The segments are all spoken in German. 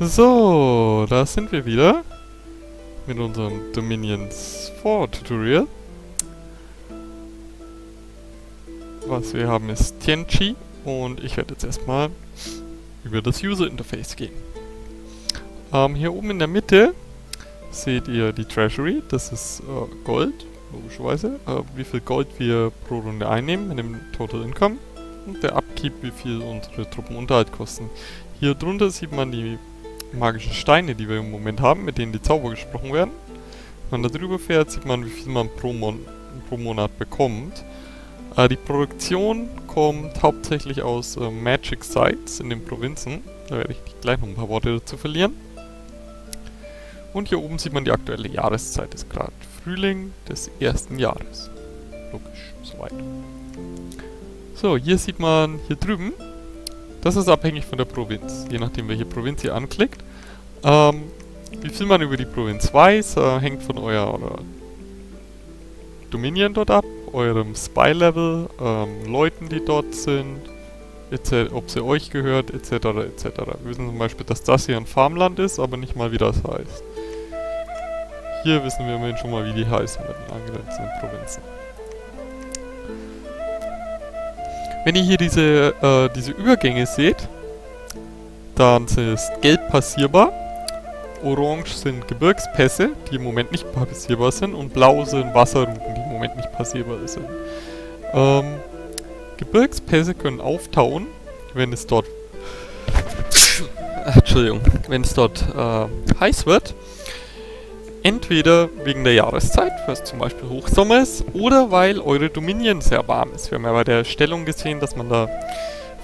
So, da sind wir wieder mit unserem Dominions 4 Tutorial. Was wir haben ist Tianchi und ich werde jetzt erstmal über das User Interface gehen. Ähm, hier oben in der Mitte seht ihr die Treasury, das ist äh, Gold, logischerweise, äh, wie viel Gold wir pro Runde einnehmen mit dem Total Income und der Upkeep, wie viel unsere Truppenunterhalt kosten. Hier drunter sieht man die magischen Steine, die wir im Moment haben, mit denen die Zauber gesprochen werden. Wenn man da drüber fährt, sieht man, wie viel man pro, Mon pro Monat bekommt. Äh, die Produktion kommt hauptsächlich aus äh, Magic Sites in den Provinzen. Da werde ich gleich noch ein paar Worte dazu verlieren. Und hier oben sieht man die aktuelle Jahreszeit. Es ist gerade Frühling des ersten Jahres. Logisch, soweit. So, hier sieht man hier drüben das ist abhängig von der Provinz, je nachdem welche Provinz ihr anklickt. Ähm, wie viel man über die Provinz weiß, äh, hängt von eurer Dominion dort ab, eurem Spy-Level, ähm, Leuten, die dort sind, ob sie euch gehört, etc. etc. Wir wissen zum Beispiel, dass das hier ein Farmland ist, aber nicht mal wie das heißt. Hier wissen wir immerhin schon mal, wie die heißen mit den angrenzenden Provinzen. Wenn ihr hier diese, äh, diese Übergänge seht, dann ist gelb passierbar, orange sind Gebirgspässe, die im Moment nicht passierbar sind, und blau sind Wasserrouten, die im Moment nicht passierbar sind. Ähm, Gebirgspässe können auftauen, wenn es dort Entschuldigung, wenn es dort äh, heiß wird. Entweder wegen der Jahreszeit, was zum Beispiel Hochsommer ist, oder weil eure Dominion sehr warm ist. Wir haben ja bei der Stellung gesehen, dass man da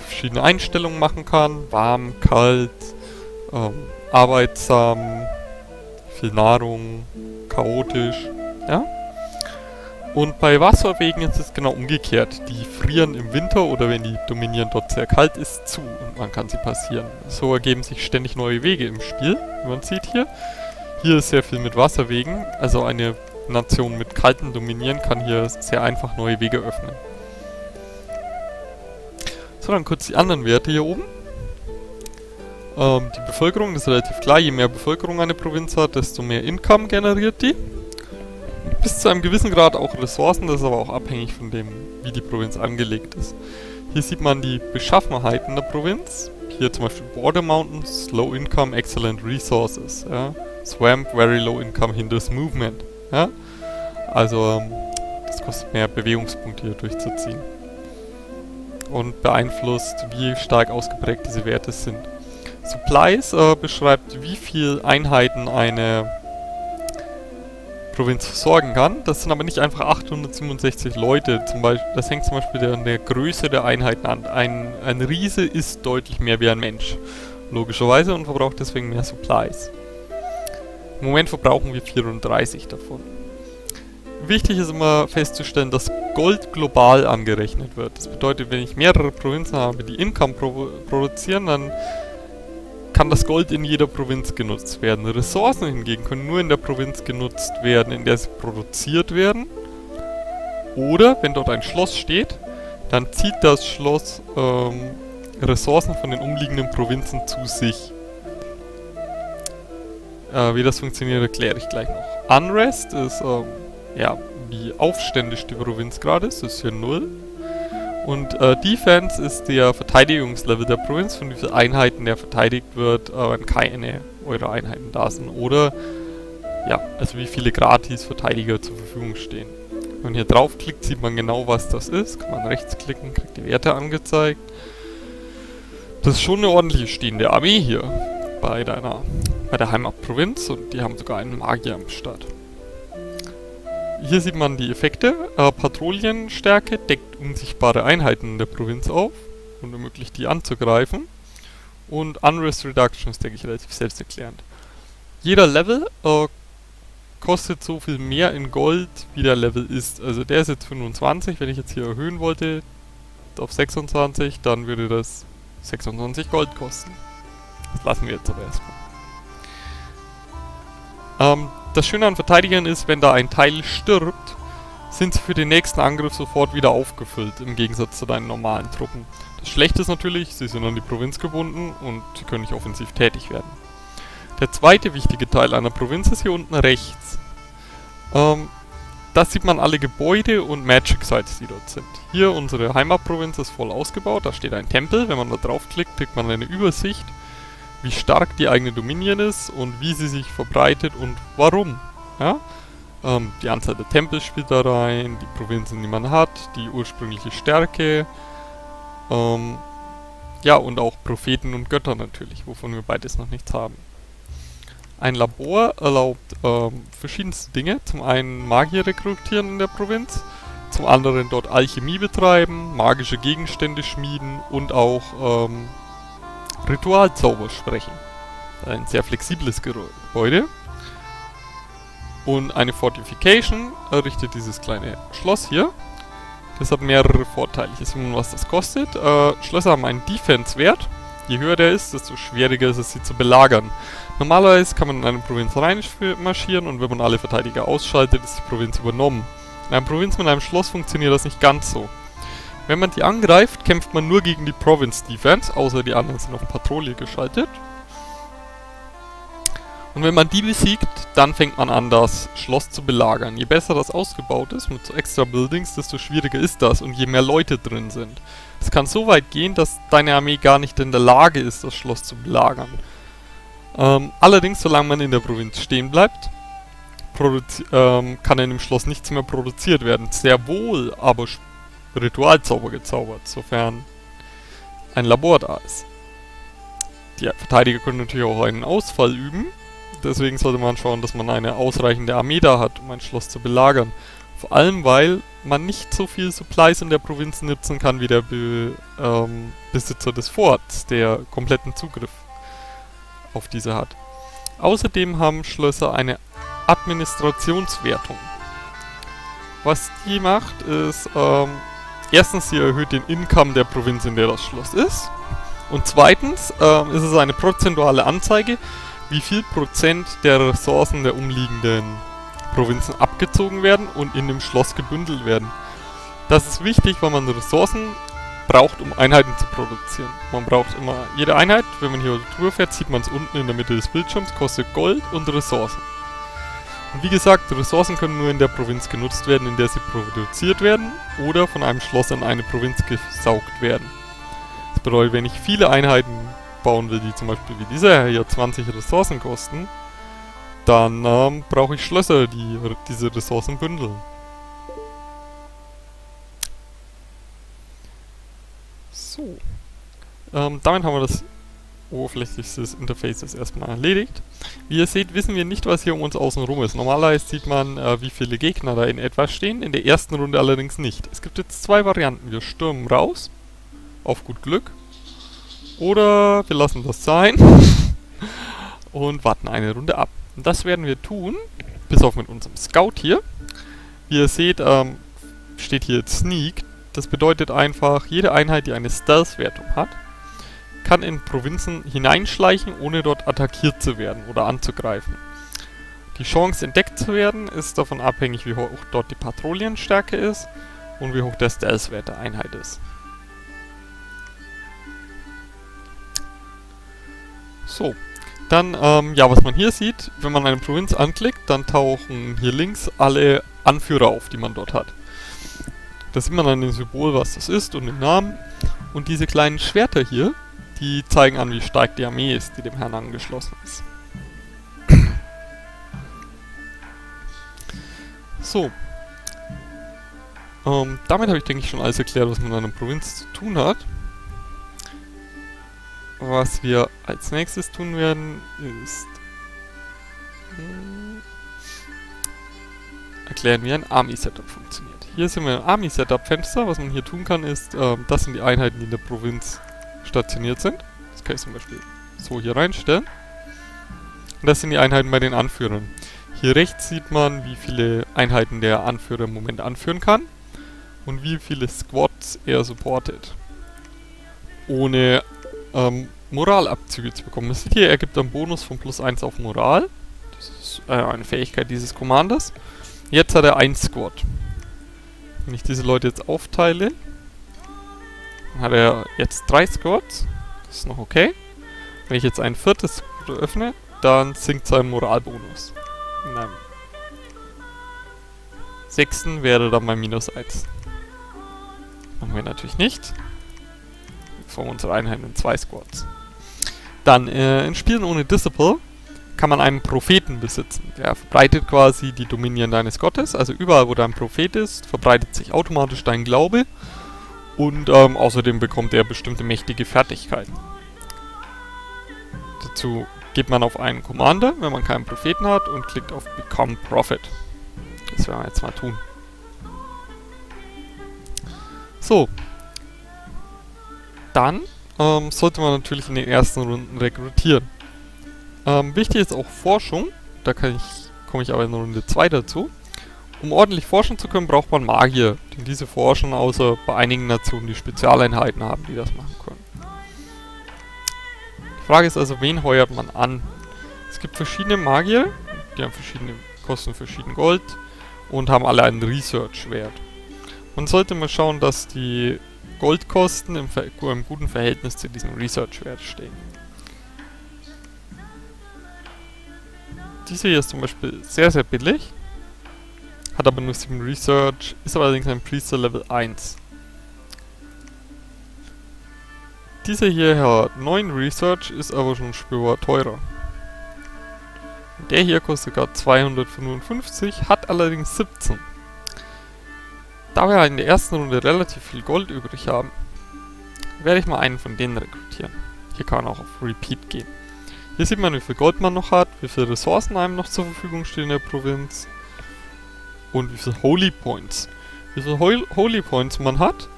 verschiedene Einstellungen machen kann. Warm, kalt, ähm, arbeitsam, viel Nahrung, chaotisch, ja. Und bei Wasserwegen ist es genau umgekehrt. Die frieren im Winter oder wenn die Dominion dort sehr kalt ist, zu und man kann sie passieren. So ergeben sich ständig neue Wege im Spiel, wie man sieht hier. Hier ist sehr viel mit Wasserwegen, also eine Nation mit kalten Dominieren kann hier sehr einfach neue Wege öffnen. So, dann kurz die anderen Werte hier oben. Ähm, die Bevölkerung ist relativ klar, je mehr Bevölkerung eine Provinz hat, desto mehr Income generiert die. Bis zu einem gewissen Grad auch Ressourcen, das ist aber auch abhängig von dem, wie die Provinz angelegt ist. Hier sieht man die Beschaffenheiten der Provinz. Hier zum Beispiel Border Mountains, Low Income, Excellent Resources. Ja. Swamp, very low income hinders movement. Ja? Also, ähm, das kostet mehr Bewegungspunkte hier durchzuziehen. Und beeinflusst, wie stark ausgeprägt diese Werte sind. Supplies äh, beschreibt, wie viele Einheiten eine Provinz versorgen kann. Das sind aber nicht einfach 867 Leute. Zum Beispiel, das hängt zum Beispiel an der Größe der Einheiten an. Ein, ein Riese ist deutlich mehr wie ein Mensch. Logischerweise und verbraucht deswegen mehr Supplies. Im Moment verbrauchen wir 34 davon. Wichtig ist immer festzustellen, dass Gold global angerechnet wird. Das bedeutet, wenn ich mehrere Provinzen habe, die Income pro produzieren, dann kann das Gold in jeder Provinz genutzt werden. Ressourcen hingegen können nur in der Provinz genutzt werden, in der sie produziert werden. Oder, wenn dort ein Schloss steht, dann zieht das Schloss ähm, Ressourcen von den umliegenden Provinzen zu sich. Äh, wie das funktioniert, erkläre ich gleich noch. Unrest ist, ähm, ja, wie aufständisch die Provinz gerade ist. Das ist hier 0. Und äh, Defense ist der Verteidigungslevel der Provinz, von wie vielen Einheiten der verteidigt wird, äh, wenn keine eurer Einheiten da sind. Oder, ja, also wie viele Gratis-Verteidiger zur Verfügung stehen. Wenn man hier draufklickt, sieht man genau, was das ist. Kann man rechtsklicken, kriegt die Werte angezeigt. Das ist schon eine ordentliche stehende Armee hier bei deiner bei der Heimatprovinz und die haben sogar einen Magier am Start. Hier sieht man die Effekte. Äh, Patrouillenstärke deckt unsichtbare Einheiten in der Provinz auf und ermöglicht die anzugreifen. Und Unrest Reduction ist, denke ich, relativ selbsterklärend. Jeder Level äh, kostet so viel mehr in Gold, wie der Level ist. Also der ist jetzt 25, wenn ich jetzt hier erhöhen wollte auf 26, dann würde das 26 Gold kosten. Das lassen wir jetzt aber erstmal. Ähm, das Schöne an Verteidigern ist, wenn da ein Teil stirbt, sind sie für den nächsten Angriff sofort wieder aufgefüllt, im Gegensatz zu deinen normalen Truppen. Das Schlechte ist natürlich, sie sind an die Provinz gebunden und sie können nicht offensiv tätig werden. Der zweite wichtige Teil einer Provinz ist hier unten rechts. Ähm, da sieht man alle Gebäude und Magic Sites, die dort sind. Hier unsere Heimatprovinz ist voll ausgebaut, da steht ein Tempel. Wenn man da draufklickt, kriegt man eine Übersicht, wie stark die eigene Dominion ist und wie sie sich verbreitet und warum. Ja? Ähm, die Anzahl der Tempel spielt da rein, die Provinzen, die man hat, die ursprüngliche Stärke. Ähm, ja, und auch Propheten und Götter natürlich, wovon wir beides noch nichts haben. Ein Labor erlaubt ähm, verschiedenste Dinge. Zum einen Magier rekrutieren in der Provinz, zum anderen dort Alchemie betreiben, magische Gegenstände schmieden und auch ähm, Ritualzauber sprechen. Ein sehr flexibles Gebäude. Und eine Fortification errichtet dieses kleine Schloss hier. Das hat mehrere Vorteile. Hier sieht man, was das kostet. Äh, Schlösser haben einen Defense-Wert. Je höher der ist, desto schwieriger ist es, sie zu belagern. Normalerweise kann man in eine Provinz reinmarschieren und wenn man alle Verteidiger ausschaltet, ist die Provinz übernommen. In einer Provinz mit einem Schloss funktioniert das nicht ganz so. Wenn man die angreift, kämpft man nur gegen die Province Defense, außer die anderen sind auf Patrouille geschaltet. Und wenn man die besiegt, dann fängt man an, das Schloss zu belagern. Je besser das ausgebaut ist, mit so extra Buildings, desto schwieriger ist das und je mehr Leute drin sind. Es kann so weit gehen, dass deine Armee gar nicht in der Lage ist, das Schloss zu belagern. Ähm, allerdings, solange man in der Provinz stehen bleibt, ähm, kann in dem Schloss nichts mehr produziert werden. Sehr wohl aber Ritualzauber gezaubert, sofern ein Labor da ist. Die Verteidiger können natürlich auch einen Ausfall üben, Deswegen sollte man schauen, dass man eine ausreichende Armee da hat, um ein Schloss zu belagern. Vor allem, weil man nicht so viel Supplies in der Provinz nutzen kann wie der Be ähm, Besitzer des Forts, der kompletten Zugriff auf diese hat. Außerdem haben Schlösser eine Administrationswertung. Was die macht, ist, ähm, erstens, sie erhöht den Income der Provinz, in der das Schloss ist. Und zweitens ähm, ist es eine prozentuale Anzeige, wie viel Prozent der Ressourcen der umliegenden Provinzen abgezogen werden und in dem Schloss gebündelt werden. Das ist wichtig, weil man Ressourcen braucht, um Einheiten zu produzieren. Man braucht immer jede Einheit, wenn man hier drüber fährt, sieht man es unten in der Mitte des Bildschirms, kostet Gold und Ressourcen. Und wie gesagt, Ressourcen können nur in der Provinz genutzt werden, in der sie produziert werden oder von einem Schloss an eine Provinz gesaugt werden. Das bedeutet, wenn ich viele Einheiten bauen will, die zum Beispiel wie dieser hier 20 Ressourcen kosten, dann ähm, brauche ich Schlösser, die diese Ressourcen bündeln. So. Ähm, damit haben wir das oberflächlichste des Interfaces erstmal erledigt. Wie ihr seht, wissen wir nicht, was hier um uns außen rum ist. Normalerweise sieht man, äh, wie viele Gegner da in etwa stehen, in der ersten Runde allerdings nicht. Es gibt jetzt zwei Varianten. Wir stürmen raus, auf gut Glück, oder wir lassen das sein und warten eine Runde ab. Und das werden wir tun, bis auf mit unserem Scout hier. Wie ihr seht, ähm, steht hier Sneak. Das bedeutet einfach, jede Einheit, die eine Stealth-Wertung hat, kann in Provinzen hineinschleichen, ohne dort attackiert zu werden oder anzugreifen. Die Chance entdeckt zu werden ist davon abhängig, wie hoch dort die Patrouillenstärke ist und wie hoch der Stealth-Wert der Einheit ist. So. Dann, ähm, ja, was man hier sieht, wenn man eine Provinz anklickt, dann tauchen hier links alle Anführer auf, die man dort hat. Da sieht man dann den Symbol, was das ist und den Namen. Und diese kleinen Schwerter hier, die zeigen an, wie stark die Armee ist, die dem Herrn angeschlossen ist. So. Ähm, damit habe ich, denke ich, schon alles erklärt, was man in einer Provinz zu tun hat. Was wir als nächstes tun werden, ist äh, erklären, wie ein Army-Setup funktioniert. Hier sind wir im Army-Setup-Fenster. Was man hier tun kann, ist, äh, das sind die Einheiten, die in der Provinz stationiert sind. Das kann ich zum Beispiel so hier reinstellen. Und das sind die Einheiten bei den Anführern. Hier rechts sieht man, wie viele Einheiten der Anführer im Moment anführen kann und wie viele Squads er supportet. Ohne ähm, Moralabzüge zu bekommen. Das hier ergibt einen Bonus von plus 1 auf Moral. Das ist äh, eine Fähigkeit dieses Commanders. Jetzt hat er 1 Squad. Wenn ich diese Leute jetzt aufteile, hat er jetzt 3 Squads. Das ist noch okay. Wenn ich jetzt ein viertes öffne, dann sinkt sein Moralbonus. In einem sechsten wäre dann mal minus 1. Machen wir natürlich nicht. Wir formen unsere Einheiten in zwei Squads. Dann, äh, in Spielen ohne Disciple kann man einen Propheten besitzen. Der verbreitet quasi die Dominion deines Gottes. Also überall, wo dein Prophet ist, verbreitet sich automatisch dein Glaube. Und ähm, außerdem bekommt er bestimmte mächtige Fertigkeiten. Dazu geht man auf einen Commander, wenn man keinen Propheten hat, und klickt auf Become Prophet. Das werden wir jetzt mal tun. So. Dann ähm, sollte man natürlich in den ersten Runden rekrutieren. Ähm, wichtig ist auch Forschung. Da komme ich aber in Runde 2 dazu. Um ordentlich forschen zu können, braucht man Magier. Denn diese forschen außer bei einigen Nationen, die Spezialeinheiten haben, die das machen können. Die Frage ist also, wen heuert man an? Es gibt verschiedene Magier, die haben verschiedene, kosten verschieden Gold und haben alle einen Research-Wert. Man sollte mal schauen, dass die Goldkosten im, im guten Verhältnis zu diesem Research-Wert stehen. Diese hier ist zum Beispiel sehr, sehr billig. Hat aber nur 7 Research, ist allerdings ein Priester Level 1. Dieser hier hat 9 Research, ist aber schon spürbar teurer. Der hier kostet gerade 255, hat allerdings 17. Da wir in der ersten Runde relativ viel Gold übrig haben, werde ich mal einen von denen rekrutieren. Hier kann man auch auf Repeat gehen. Hier sieht man, wie viel Gold man noch hat, wie viele Ressourcen einem noch zur Verfügung stehen in der Provinz und wie viele Holy Points. Wie viele Holy Points man hat,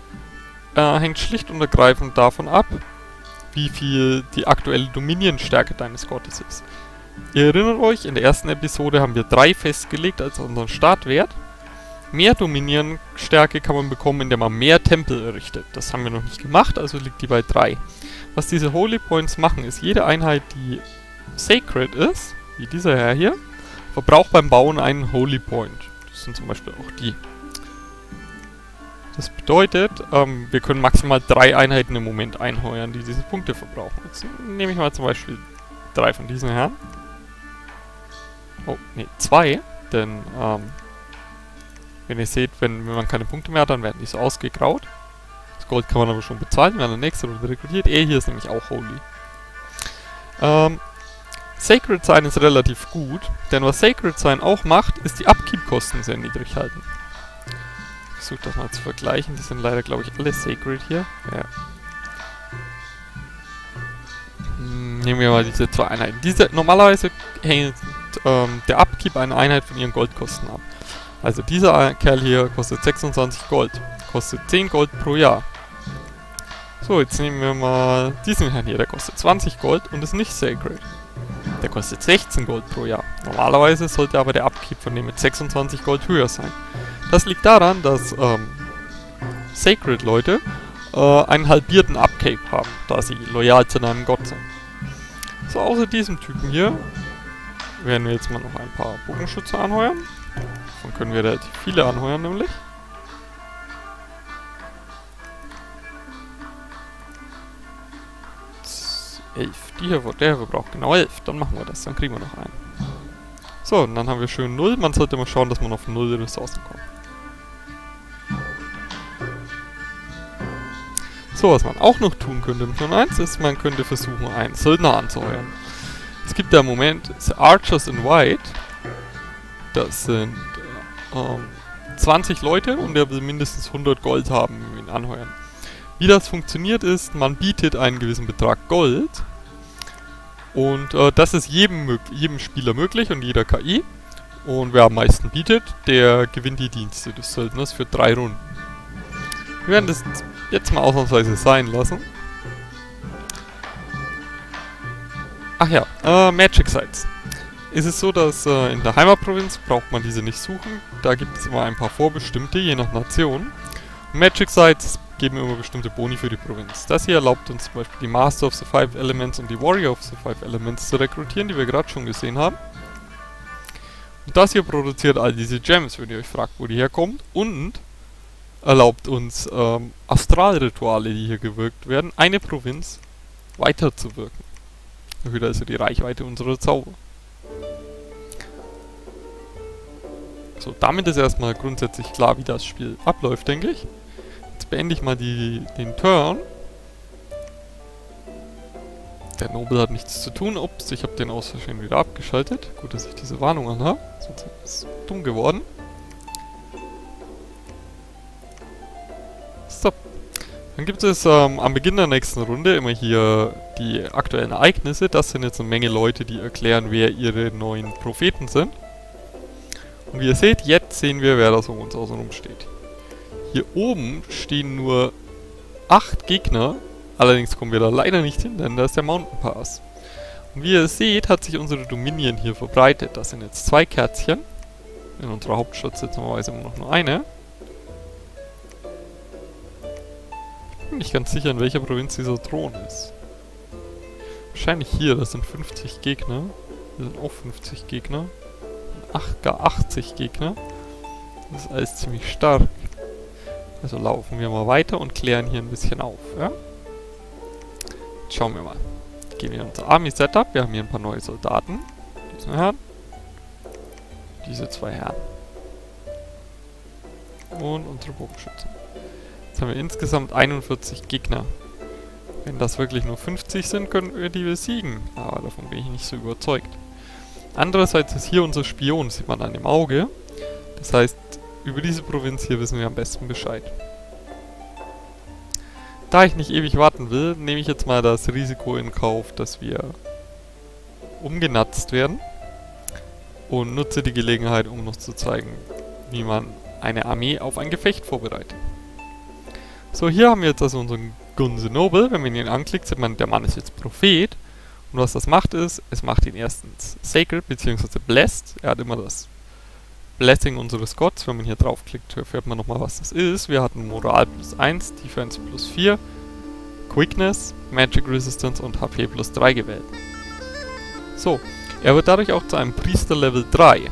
äh, hängt schlicht und ergreifend davon ab, wie viel die aktuelle Dominion-Stärke deines Gottes ist. Ihr erinnert euch, in der ersten Episode haben wir 3 festgelegt als unseren Startwert. Mehr Dominion-Stärke kann man bekommen, indem man mehr Tempel errichtet. Das haben wir noch nicht gemacht, also liegt die bei 3. Was diese Holy Points machen, ist jede Einheit, die Sacred ist, wie dieser Herr hier, verbraucht beim Bauen einen Holy Point. Sind zum Beispiel auch die. Das bedeutet, ähm, wir können maximal drei Einheiten im Moment einheuern, die diese Punkte verbrauchen. Jetzt nehme ich mal zum Beispiel drei von diesen Herren. Oh, ne, zwei. Denn, ähm, wenn ihr seht, wenn, wenn man keine Punkte mehr hat, dann werden die so ausgegraut. Das Gold kann man aber schon bezahlen, wenn der nächste Runde rekrutiert. Er hier ist nämlich auch Holy. Ähm, Sacred Sign ist relativ gut, denn was Sacred Sign auch macht, ist die Upkeep-Kosten sehr niedrig halten. Ich versuche das mal zu vergleichen. Die sind leider, glaube ich, alle Sacred hier. Ja. Hm, nehmen wir mal diese zwei Einheiten. Diese, normalerweise hängt ähm, der Upkeep eine Einheit von ihren Goldkosten ab. Also dieser Kerl hier kostet 26 Gold. Kostet 10 Gold pro Jahr. So, jetzt nehmen wir mal diesen Herrn hier. Der kostet 20 Gold und ist nicht Sacred. Der kostet 16 Gold pro Jahr. Normalerweise sollte aber der Upkeep von dem mit 26 Gold höher sein. Das liegt daran, dass ähm, Sacred-Leute äh, einen halbierten Upkeep haben, da sie loyal zu einem Gott sind. So, außer diesem Typen hier werden wir jetzt mal noch ein paar Bogenschütze anheuern. Davon können wir relativ viele anheuern, nämlich. Elf. Die hier, der hier braucht genau elf. Dann machen wir das. Dann kriegen wir noch einen. So, und dann haben wir schön null. Man sollte mal schauen, dass man auf null Ressourcen kommt. So, was man auch noch tun könnte mit 1 ist, man könnte versuchen, einen Söldner anzuheuern. Es gibt ja im Moment Archers in White. Das sind ähm, 20 Leute und der will mindestens 100 Gold haben, wenn wir ihn anheuern. Wie das funktioniert ist, man bietet einen gewissen Betrag Gold. Und äh, das ist jedem, jedem Spieler möglich und jeder KI. Und wer am meisten bietet, der gewinnt die Dienste des Söldners für drei Runden. Wir werden das jetzt mal ausnahmsweise sein lassen. Ach ja, äh, Magic Sites. Ist es so, dass äh, in der Heimatprovinz braucht man diese nicht suchen. Da gibt es immer ein paar vorbestimmte, je nach Nation. Magic Sites geben immer bestimmte Boni für die Provinz. Das hier erlaubt uns zum Beispiel die Master of the Five Elements und die Warrior of the Five Elements zu rekrutieren, die wir gerade schon gesehen haben. Und das hier produziert all diese Gems, wenn ihr euch fragt, wo die herkommt. Und erlaubt uns ähm, Astralrituale, die hier gewirkt werden, eine Provinz weiterzuwirken. Erhöht also die Reichweite unserer Zauber. So, damit ist erstmal grundsätzlich klar, wie das Spiel abläuft, denke ich. Jetzt beende ich mal die, den Turn. Der Noble hat nichts zu tun. Ups, ich habe den aus Versehen wieder abgeschaltet. Gut, dass ich diese Warnung anhabe. Sonst ist es dumm geworden. So. Dann gibt es ähm, am Beginn der nächsten Runde immer hier die aktuellen Ereignisse. Das sind jetzt eine Menge Leute, die erklären, wer ihre neuen Propheten sind. Und wie ihr seht, jetzt sehen wir, wer da so um uns außenrum steht. Hier oben stehen nur 8 Gegner Allerdings kommen wir da leider nicht hin, denn da ist der Mountain Pass. Und wie ihr seht, hat sich unsere Dominion hier verbreitet. Das sind jetzt zwei Kerzchen. In unserer Hauptstadt sitzt normalerweise immer noch nur eine. Ich bin nicht ganz sicher, in welcher Provinz dieser Thron ist. Wahrscheinlich hier, das sind 50 Gegner. Hier sind auch 50 Gegner. Ach, gar 80 Gegner. Das ist alles ziemlich stark. Also laufen wir mal weiter und klären hier ein bisschen auf, ja? Schauen wir mal. Gehen wir in unser Army-Setup. Wir haben hier ein paar neue Soldaten. Diesen Herrn. Diese zwei Herren. Und unsere Bogenschützen. Jetzt haben wir insgesamt 41 Gegner. Wenn das wirklich nur 50 sind, können wir die besiegen. Aber davon bin ich nicht so überzeugt. Andererseits ist hier unser Spion, sieht man an dem Auge. Das heißt, über diese Provinz hier wissen wir am besten Bescheid. Da ich nicht ewig warten will, nehme ich jetzt mal das Risiko in Kauf, dass wir umgenatzt werden. Und nutze die Gelegenheit, um noch zu zeigen, wie man eine Armee auf ein Gefecht vorbereitet. So, hier haben wir jetzt also unseren Gunse Noble. Wenn man ihn anklickt, sieht man, der Mann ist jetzt Prophet. Und was das macht ist, es macht ihn erstens Sacred bzw. Blessed. Er hat immer das Blessing unseres Gottes. Wenn man hier draufklickt, erfährt man nochmal, was das ist. Wir hatten Moral plus 1, Defense plus 4, Quickness, Magic Resistance und HP plus 3 gewählt. So, er wird dadurch auch zu einem Priester Level 3,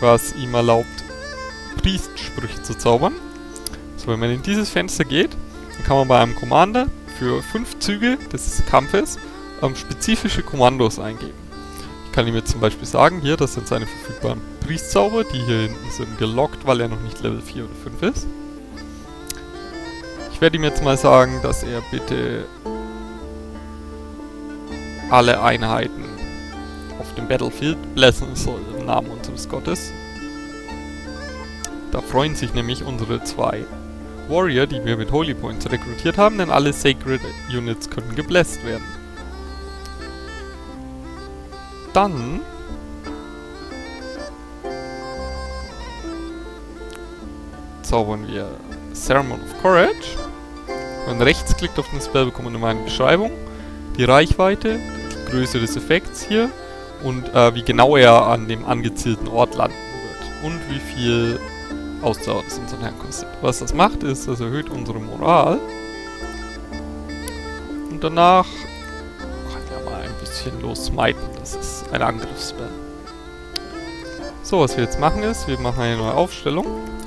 was ihm erlaubt, Priestsprüche zu zaubern. So, wenn man in dieses Fenster geht, dann kann man bei einem Commander für 5 Züge des Kampfes ähm, spezifische Kommandos eingeben. Ich kann ihm jetzt zum Beispiel sagen, hier, das sind seine verfügbaren Priestzauber, die hier hinten sind gelockt, weil er noch nicht Level 4 oder 5 ist. Ich werde ihm jetzt mal sagen, dass er bitte alle Einheiten auf dem Battlefield blessen soll im Namen unseres Gottes. Da freuen sich nämlich unsere zwei Warrior, die wir mit Holy Points rekrutiert haben, denn alle Sacred Units können gebläst werden. Dann zaubern wir Ceremon of Courage. Wenn man rechts klickt auf den Spell, bekommt man eine Beschreibung, die Reichweite, die Größe des Effekts hier und äh, wie genau er an dem angezielten Ort landen wird und wie viel Ausdauer das unseren Herrn kostet. Was das macht, ist, das erhöht unsere Moral und danach kann er mal ein bisschen lossmiten. Das ist ein Angriffsspell. So, was wir jetzt machen ist, wir machen eine neue Aufstellung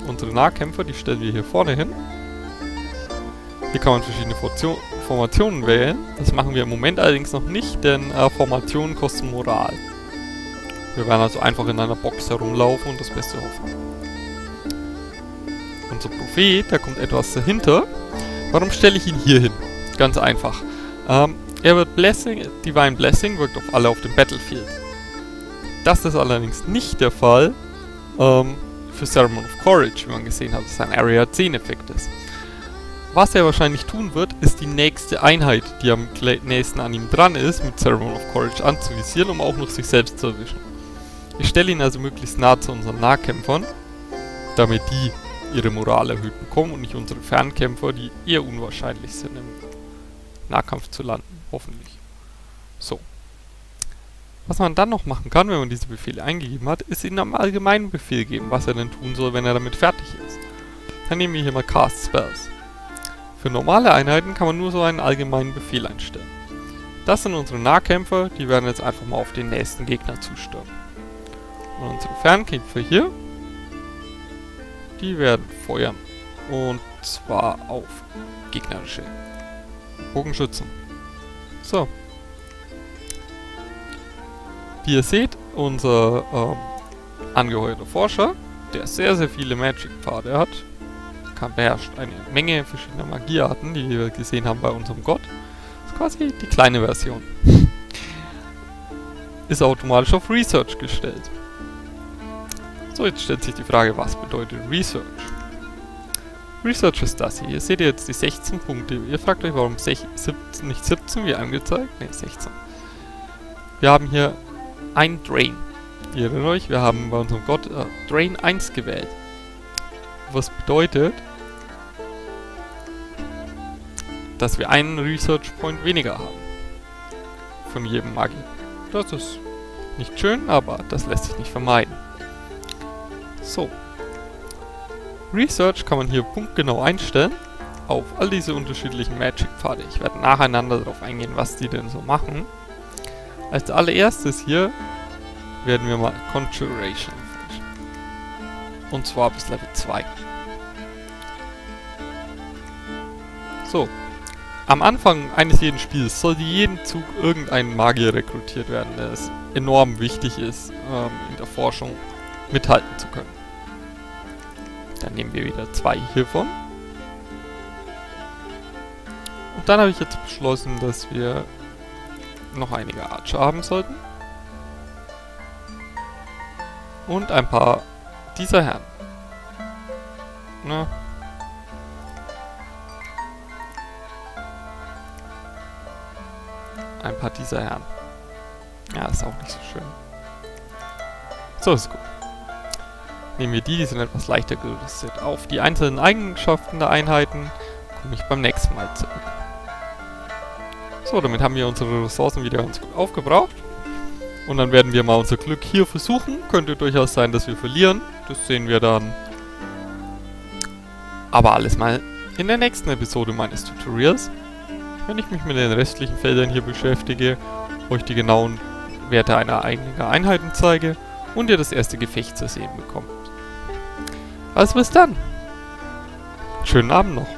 unsere Nahkämpfer, die stellen wir hier vorne hin. Hier kann man verschiedene Formationen wählen. Das machen wir im Moment allerdings noch nicht, denn äh, Formationen kosten Moral. Wir werden also einfach in einer Box herumlaufen und das Beste hoffen. Unser Prophet, der kommt etwas dahinter. Warum stelle ich ihn hier hin? Ganz einfach. Ähm, er wird Blessing, Divine Blessing wirkt auf alle auf dem Battlefield. Das ist allerdings nicht der Fall, ähm, für Ceremon of Courage, wie man gesehen hat, dass ein Area 10 Effekt ist. Was er wahrscheinlich tun wird, ist die nächste Einheit, die am nächsten an ihm dran ist, mit Ceremon of Courage anzuvisieren, um auch noch sich selbst zu erwischen. Ich stelle ihn also möglichst nah zu unseren Nahkämpfern, damit die ihre Moral erhöht bekommen und nicht unsere Fernkämpfer, die eher unwahrscheinlich sind, im Nahkampf zu landen, hoffentlich. So. Was man dann noch machen kann, wenn man diese Befehle eingegeben hat, ist ihnen am allgemeinen Befehl geben, was er denn tun soll, wenn er damit fertig ist. Dann nehmen wir hier mal Cast Spells. Für normale Einheiten kann man nur so einen allgemeinen Befehl einstellen. Das sind unsere Nahkämpfer, die werden jetzt einfach mal auf den nächsten Gegner zustürmen. Und unsere Fernkämpfer hier, die werden feuern. Und zwar auf gegnerische Bogenschützen. So, Wie ihr seht, unser ähm, angeheuerter Forscher, der sehr, sehr viele Magic-Pfade hat, kann beherrscht eine Menge verschiedener Magiearten, die wir gesehen haben bei unserem Gott. Das ist quasi die kleine Version. ist automatisch auf Research gestellt. So, jetzt stellt sich die Frage, was bedeutet Research? Research ist das hier. Ihr seht jetzt die 16 Punkte. Ihr fragt euch, warum 17, nicht 17 wie angezeigt? Ne, 16. Wir haben hier ein Drain. Ihr erinnert euch, wir haben bei unserem Gott äh, Drain 1 gewählt. Was bedeutet, dass wir einen Research Point weniger haben. Von jedem Magier. Das ist nicht schön, aber das lässt sich nicht vermeiden. So. Research kann man hier punktgenau einstellen auf all diese unterschiedlichen Magic-Pfade. Ich werde nacheinander darauf eingehen, was die denn so machen. Als allererstes hier werden wir mal Conjuration Und zwar bis Level 2. So. Am Anfang eines jeden Spiels sollte jeden Zug irgendein Magier rekrutiert werden, der es enorm wichtig ist, ähm, in der Forschung mithalten zu können. Dann nehmen wir wieder zwei hiervon. Und dann habe ich jetzt beschlossen, dass wir noch einige Archer haben sollten. Und ein paar dieser Herren. Na. Ein paar dieser Herren. Ja, ist auch nicht so schön. So ist gut. Nehmen wir die, die sind etwas leichter gerüstet. Auf die einzelnen Eigenschaften der Einheiten komme ich beim nächsten Mal zurück. So, damit haben wir unsere Ressourcen wieder ganz gut aufgebraucht. Und dann werden wir mal unser Glück hier versuchen. Könnte durchaus sein, dass wir verlieren. Das sehen wir dann. Aber alles mal in der nächsten Episode meines Tutorials. Wenn ich mich mit den restlichen Feldern hier beschäftige, euch die genauen Werte einer eigenen Einheiten zeige und ihr das erste Gefecht zu sehen bekommt. Also bis dann. Schönen Abend noch.